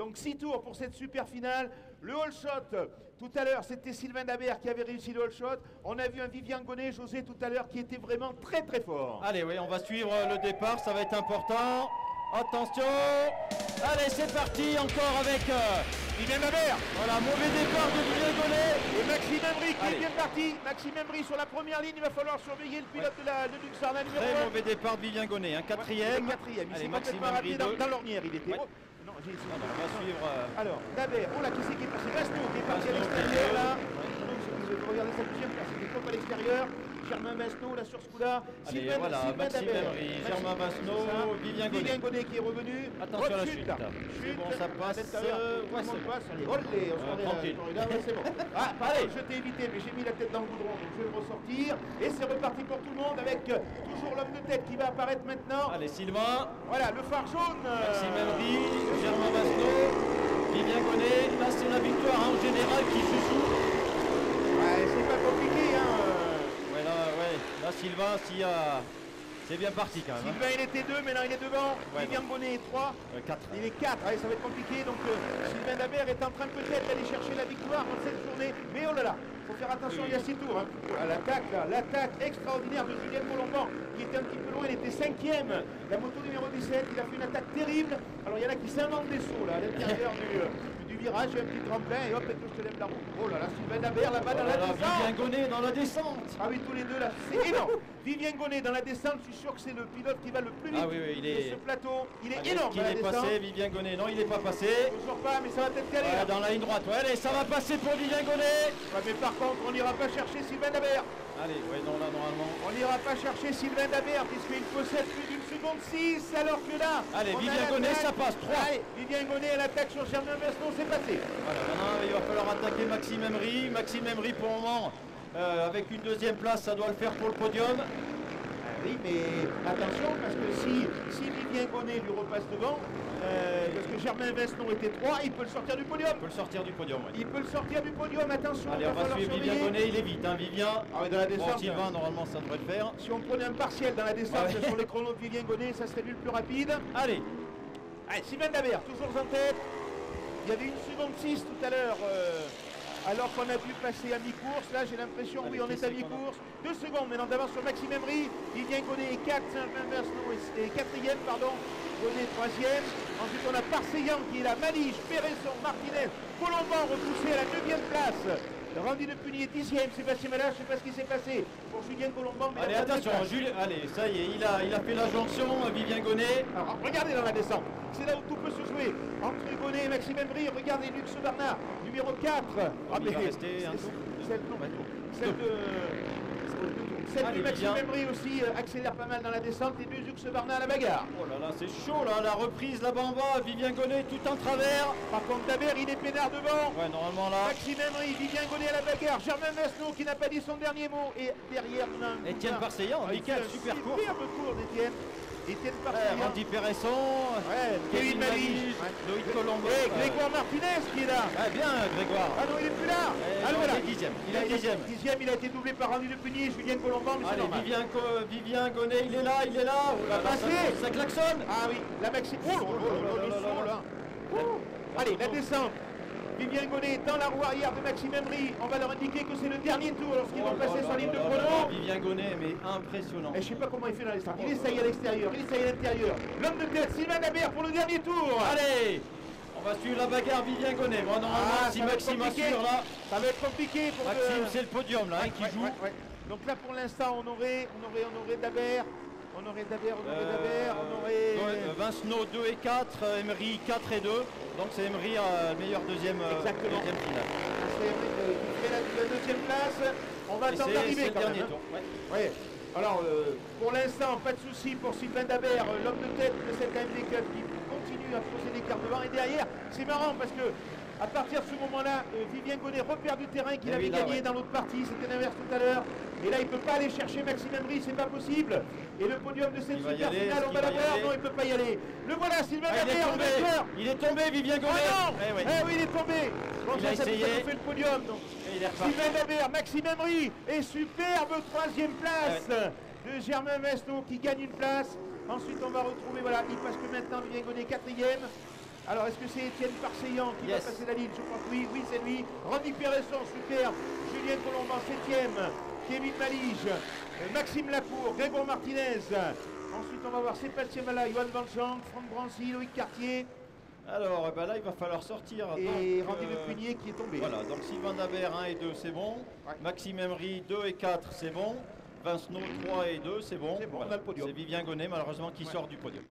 Donc 6 tours pour cette super finale. Le all shot, tout à l'heure, c'était Sylvain Dabert qui avait réussi le all shot. On a vu un Vivian Gonnet, José, tout à l'heure, qui était vraiment très très fort. Allez, oui, on va suivre le départ, ça va être important. Attention Allez, c'est parti, encore avec euh, Vivien Dabert voilà, mauvais départ de Vivien Gonnet. et Maxime Embry qui Allez. est bien parti. Maxime Embry sur la première ligne, il va falloir surveiller le pilote de la de Luxor, la numéro Très 1. mauvais départ de Vivien Gonnet, hein, quatrième. Quatrième, il s'est Maxime complètement Embry, dans, dans l'ornière, il était. Ouais. Oh, non, j'ai on va suivre. euh, Alors, Dabert, oh là, qui c'est qui est passé? Vasno qui est parti à l'extérieur est là. Je regarder sa deuxième place, c'était trop à l'extérieur. Germain Vasno là sur ce coup-là. Allez, voilà, Maxime Maxime- Germain Vasno. Vivien Gonnet. Vivien Gonnet qui est revenu. Attention à la chute. C'est Chute. bon, ça passe, euh, tout le ouais, monde bon. passe. Allez, on se Euh, c'est bon. Ah, pardon, je t'ai évité, mais j'ai mis la tête dans le goudron, donc je vais le ressortir. Et c'est reparti pour tout le monde avec euh, toujours l'homme de tête qui va apparaître maintenant. Allez, Sylvain, Voilà, le phare jaune. euh, Maxime Embry, Germain Vasno, Vivien Gonnet. Là, c'est la victoire hein, en général qui se joue. Ouais, c'est pas compliqué, hein. Euh. Là, Sylvain, s'il y a... c'est bien parti quand même. hein. Sylvain il était deux, mais là il est devant. Ouais, Vivien Bonnet est trois. Euh, quatre. Il est 4, ça va être compliqué. Donc euh, Sylvain Dabert est en train peut-être d'aller chercher la victoire dans cette journée. Mais oh là là, faut faire attention, il y a 6 tours. hein. Ah, L'attaque là, l'attaque extraordinaire de Julien Colomban qui était un petit peu loin, il était cinquième. La moto numéro 17, il a fait une attaque terrible. Alors il y en a qui s'inventent des sauts là à l'intérieur du, euh, du virage, il un petit tremplin et hop, et je te lève la roue. Oh là là, Sylvain Dabert là-bas dans la là descente. Vivien Gonnet dans la descente. Ah oui, tous les deux là, c'est énorme. Vivien Gonnet dans la descente, je suis sûr que c'est le pilote qui va le plus vite Ah oui, oui, il de est- ce plateau. Il est Allez, énorme dans la est descente. passé, Vivien Gonnet. Non, il n'est pas passé. Toujours pas, mais ça va peut-être caler. Voilà, dans la ligne droite. Ouais, allez, ça va passer pour Vivien Gonnet. Ouais, mais par contre, on n'ira pas chercher Sylvain Dabert. Allez, ouais, non, On n'ira pas chercher Sylvain Dabert puisqu'il possède plus d'une seconde 6 alors que là. Allez, Vivien. Gonnet, ça passe, trois. Allez, Vivien Gonnet à l'attaque sur Germain Besnon, c'est passé. Voilà, maintenant, il va falloir attaquer Maxime Emery. Maxime Emery, pour le moment, euh, avec une deuxième place, ça doit le faire pour le podium. Oui, mais attention parce que si, si Vivien Gonnet lui repasse devant, euh, parce que Germain Besnon était 3, il peut le sortir du podium. On peut le sortir du podium. ouais. Il peut le sortir du podium, attention, Allez, il on va suivre Vivien. Gonnet. Il est vite, hein, Vivien. Ah dans la Bon, descente. Sylvain, normalement, ça devrait le faire. Si on prenait un partiel dans la descente Ouais. sur les chronos de Vivien Gonnet, ça serait lui le plus rapide. Allez, Allez, Sylvain Dabert, toujours en tête. Il y avait une seconde 6 tout à l'heure, euh, alors qu'on a pu passer à mi-course. Là, j'ai l'impression, oui, on est à mi-course. Deux secondes maintenant d'avance sur Maxime Emery. Vivien Gonnet est 4, Saint-Germain Versno est 4 pardon. Gonnet 3 Ensuite, on a Parseillan qui est là, Malige, Péresson, Martinez, Colomban repoussé à la 9 place. Randy de Pugny est 10 Sébastien Malach, je ne sais pas ce qui s'est passé pour Julien Colomban. mais allez, attention. Julien. Allez, ça y est, il a, il a fait la jonction. Vivien Gonnet. Alors, regardez dans la descente, c'est là où tout peut se jouer. Entre Gonnet et Maxime Embry, regardez Lux Bernard, numéro 4. Ah, il va rester un tour. Celle, non, celle de, Allez, Maxime. Embry aussi euh, accélère pas mal dans la descente. Les deux Lux Bernard à la bagarre. Oh là là, c'est chaud là, la reprise là-bas en bas. Vivien Gonnet tout en travers. Par contre, Dabert, il est pénard devant. Ouais, normalement là. Maxime Embry, Vivien Gonnet à la bagarre. Germain Masno qui n'a pas dit son dernier mot. Et derrière. Étienne Parseillan, Ah, nickel, super court. Superbe cours. Étienne Ouais, Parseillan. Randy Péresson. Ouais, Kevin Malige. Loïc Colombo. Et Grégoire Martinez qui est là. Ouais, bien Grégoire. Ah non, il est plus là Eh, Ah voilà. il est dixième, il est dixième. Dixième, il a été doublé par Randy de Pugny, Julien Colomban, mais Allez. Vivien, Vivien Gonnet, il est là, il est là. Oh là là, Passé. ça, klaxonne. Ah oui, la maxi... Oh là là là là, le son, là. Ouh. Allez, la descente. Vivien Gonnet dans la roue arrière de Maxime Emery. On va leur indiquer que c'est le dernier tour lorsqu'ils vont Oh passer sur là ligne de chrono. Vivien Gonnet, mais impressionnant. Et je sais pas comment il fait dans les. Il essaye à l'extérieur, il essaye à l'intérieur. L'homme de tête, Sylvain Dabert pour le dernier tour. Allez, on va suivre la bagarre Vivien Gonnet. Bon, normalement, Ah, si Maxime assure là, Ça va être compliqué pour Maxime, que- c'est le podium là hein, qui Ouais, joue. ouais. Donc là pour l'instant on aurait, on aurait, on aurait Dabert, on aurait Dabert, on aurait Euh, Dabert, on aurait. Vincenot 2 et 4, euh, Emery 4 et 2. Donc c'est Emery euh, le meilleur deuxième, euh, Exactement. deuxième finale. C'est vrai que qui fait la, deuxième place. On va attendre c'est- d'arriver c'est le quand dernier même. tour. hein. ouais. Ouais. Alors euh, pour l'instant pas de souci pour Sylvain Dabert, l'homme de tête de cette AMD Cup qui continue à poser des cartes devant. Et derrière, c'est marrant parce que à partir de ce moment-là, euh, Vivien Gonnet repère du terrain qu'il avait oui, là, gagné ouais. dans l'autre partie. C'était l'inverse tout à l'heure. Et là, il ne peut pas aller chercher Maxime Embry, c'est pas possible. Et le podium de cette super finale, on va va la y voir. aller Non, il ne peut pas y aller. Le voilà, Sylvain Ah, Dabert, le vainqueur. il est tombé Vivien Gonnet. non Eh oui. Eh oui, il est tombé Bon, Il ça, a ça, essayé. fait le podium. Donc. Et il est reparti. Sylvain Dabert, Maxime Emery et superbe troisième place de Germain Mesto qui gagne une place. Ensuite, on va retrouver, voilà, il parce que maintenant Vivien Gonnet quatrième. Alors, est-ce que c'est Étienne Parseillan qui Yes. va passer la ligne Je crois que oui, oui, c'est lui. Randy Péresson, super. Julien Colomban, 7ème. Kevin Malige, euh, Maxime Lacour, Grégoire Martinez. Ensuite, on va voir Sébastien Mala, Johan Van Franck Brancy, Loïc Cartier Alors, eh ben là, il va falloir sortir. et donc, Randy euh, Le Punier qui est tombé. Voilà, donc Sylvain Dabert 1 et 2, c'est bon. Ouais. Maxime Emery 2 et 4, c'est bon. Vincenot 3 et 2, c'est bon. C'est bon, Vivien Gonnet, malheureusement, qui Ouais. sort du podium.